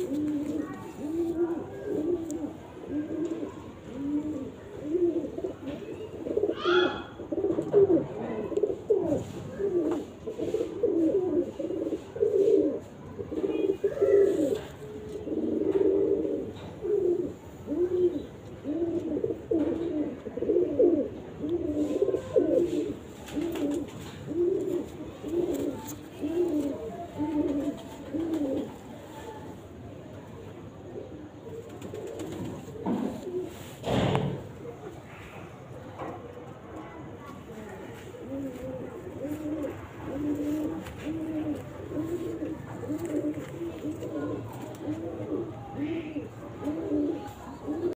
Mm-hmm.